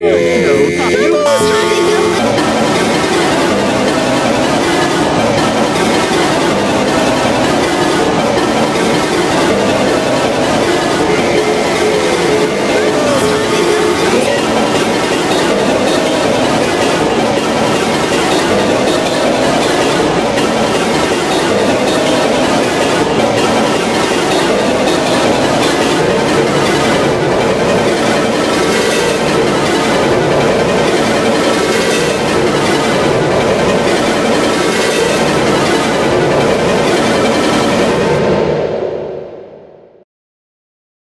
Yeah.